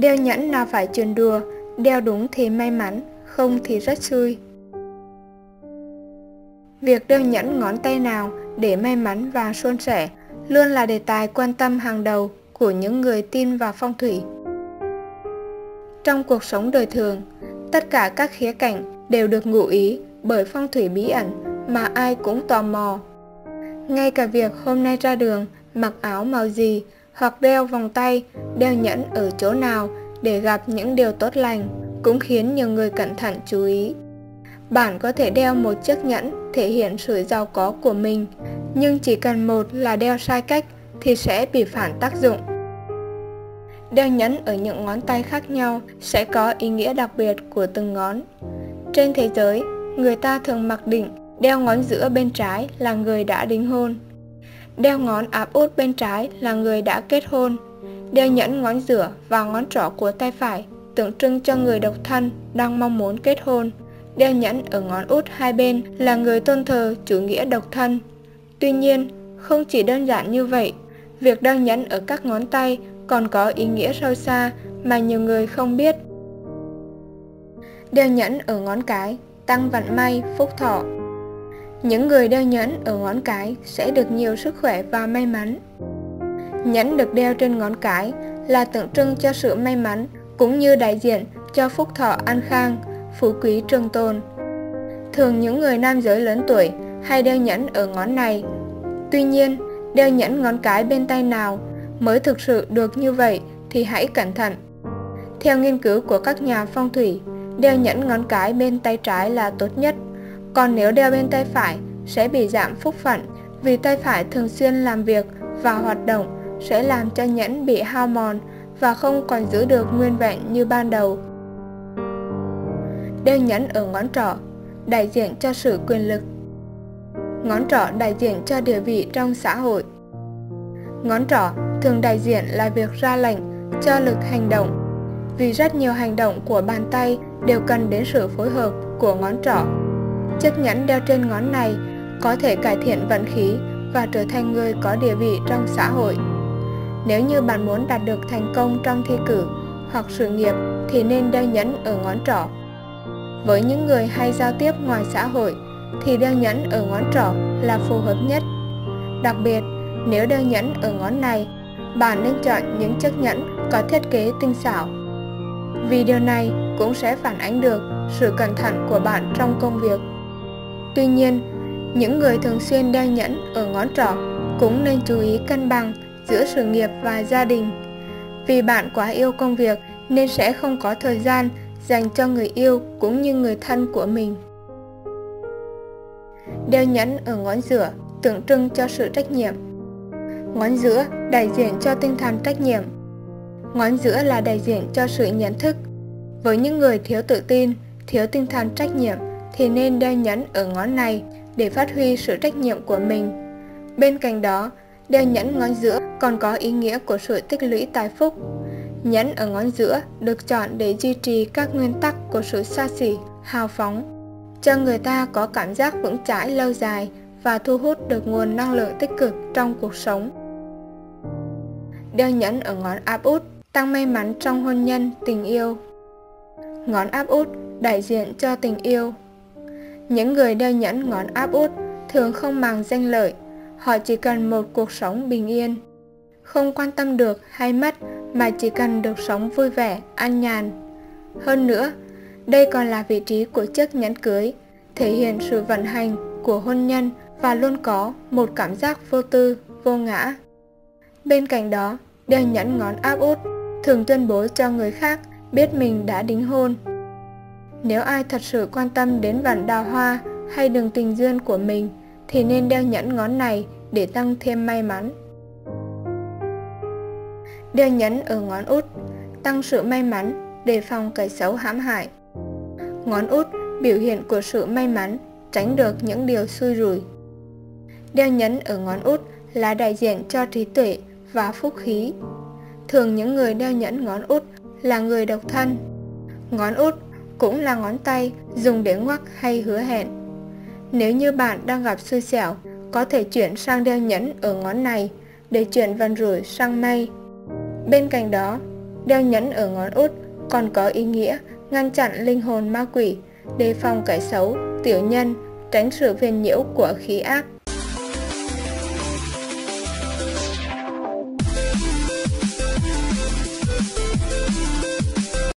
Đeo nhẫn là phải truyền đùa, đeo đúng thì may mắn, không thì rất xui. Việc đeo nhẫn ngón tay nào để may mắn và suôn sẻ luôn là đề tài quan tâm hàng đầu của những người tin vào phong thủy. Trong cuộc sống đời thường, tất cả các khía cạnh đều được ngụ ý bởi phong thủy bí ẩn mà ai cũng tò mò. Ngay cả việc hôm nay ra đường mặc áo màu gì hoặc đeo vòng tay, đeo nhẫn ở chỗ nào để gặp những điều tốt lành cũng khiến nhiều người cẩn thận chú ý. Bạn có thể đeo một chiếc nhẫn thể hiện sự giàu có của mình, nhưng chỉ cần một là đeo sai cách thì sẽ bị phản tác dụng. Đeo nhẫn ở những ngón tay khác nhau sẽ có ý nghĩa đặc biệt của từng ngón. Trên thế giới, người ta thường mặc định đeo ngón giữa bên trái là người đã đính hôn. Đeo ngón áp út bên trái là người đã kết hôn. Đeo nhẫn ngón giữa và ngón trỏ của tay phải tượng trưng cho người độc thân đang mong muốn kết hôn. Đeo nhẫn ở ngón út hai bên là người tôn thờ chủ nghĩa độc thân. Tuy nhiên, không chỉ đơn giản như vậy, việc đeo nhẫn ở các ngón tay còn có ý nghĩa sâu xa mà nhiều người không biết. Đeo nhẫn ở ngón cái tăng vận may, phúc thọ. Những người đeo nhẫn ở ngón cái sẽ được nhiều sức khỏe và may mắn. Nhẫn được đeo trên ngón cái là tượng trưng cho sự may mắn cũng như đại diện cho phúc thọ an khang, phú quý trường tồn. Thường những người nam giới lớn tuổi hay đeo nhẫn ở ngón này. Tuy nhiên, đeo nhẫn ngón cái bên tay nào mới thực sự được như vậy thì hãy cẩn thận. Theo nghiên cứu của các nhà phong thủy, đeo nhẫn ngón cái bên tay trái là tốt nhất, còn nếu đeo bên tay phải, sẽ bị giảm phúc phận, vì tay phải thường xuyên làm việc và hoạt động sẽ làm cho nhẫn bị hao mòn và không còn giữ được nguyên vẹn như ban đầu. Đeo nhẫn ở ngón trỏ, đại diện cho sự quyền lực. Ngón trỏ đại diện cho địa vị trong xã hội. Ngón trỏ thường đại diện là việc ra lệnh, cho lực hành động, vì rất nhiều hành động của bàn tay đều cần đến sự phối hợp của ngón trỏ. Chất nhẫn đeo trên ngón này có thể cải thiện vận khí và trở thành người có địa vị trong xã hội. Nếu như bạn muốn đạt được thành công trong thi cử hoặc sự nghiệp thì nên đeo nhẫn ở ngón trỏ. Với những người hay giao tiếp ngoài xã hội thì đeo nhẫn ở ngón trỏ là phù hợp nhất. Đặc biệt, nếu đeo nhẫn ở ngón này, bạn nên chọn những chiếc nhẫn có thiết kế tinh xảo. Vì điều này cũng sẽ phản ánh được sự cẩn thận của bạn trong công việc. Tuy nhiên, những người thường xuyên đeo nhẫn ở ngón trỏ cũng nên chú ý cân bằng giữa sự nghiệp và gia đình. Vì bạn quá yêu công việc nên sẽ không có thời gian dành cho người yêu cũng như người thân của mình. Đeo nhẫn ở ngón giữa tượng trưng cho sự trách nhiệm. Ngón giữa đại diện cho tinh thần trách nhiệm. Ngón giữa là đại diện cho sự nhận thức. Với những người thiếu tự tin, thiếu tinh thần trách nhiệm thì nên đeo nhẫn ở ngón này để phát huy sự trách nhiệm của mình. Bên cạnh đó, đeo nhẫn ngón giữa còn có ý nghĩa của sự tích lũy tài phúc. Nhẫn ở ngón giữa được chọn để duy trì các nguyên tắc của sự xa xỉ, hào phóng, cho người ta có cảm giác vững chãi lâu dài và thu hút được nguồn năng lượng tích cực trong cuộc sống. Đeo nhẫn ở ngón áp út tăng may mắn trong hôn nhân, tình yêu. Ngón áp út đại diện cho tình yêu. Những người đeo nhẫn ngón áp út thường không màng danh lợi, họ chỉ cần một cuộc sống bình yên không quan tâm được hay mất mà chỉ cần được sống vui vẻ, an nhàn. Hơn nữa, đây còn là vị trí của chiếc nhẫn cưới, thể hiện sự vận hành của hôn nhân và luôn có một cảm giác vô tư, vô ngã. Bên cạnh đó, đeo nhẫn ngón áp út, thường tuyên bố cho người khác biết mình đã đính hôn. Nếu ai thật sự quan tâm đến vạn đào hoa hay đường tình duyên của mình, thì nên đeo nhẫn ngón này để tăng thêm may mắn. Đeo nhẫn ở ngón út, tăng sự may mắn, đề phòng kẻ xấu hãm hại. Ngón út biểu hiện của sự may mắn, tránh được những điều xui rủi. Đeo nhẫn ở ngón út là đại diện cho trí tuệ và phúc khí. Thường những người đeo nhẫn ngón út là người độc thân. Ngón út cũng là ngón tay dùng để ngoắc hay hứa hẹn. Nếu như bạn đang gặp xui xẻo, có thể chuyển sang đeo nhẫn ở ngón này để chuyển vần rủi sang may. Bên cạnh đó, đeo nhẫn ở ngón út còn có ý nghĩa ngăn chặn linh hồn ma quỷ, đề phòng kẻ xấu, tiểu nhân, tránh sự phiền nhiễu của khí ác.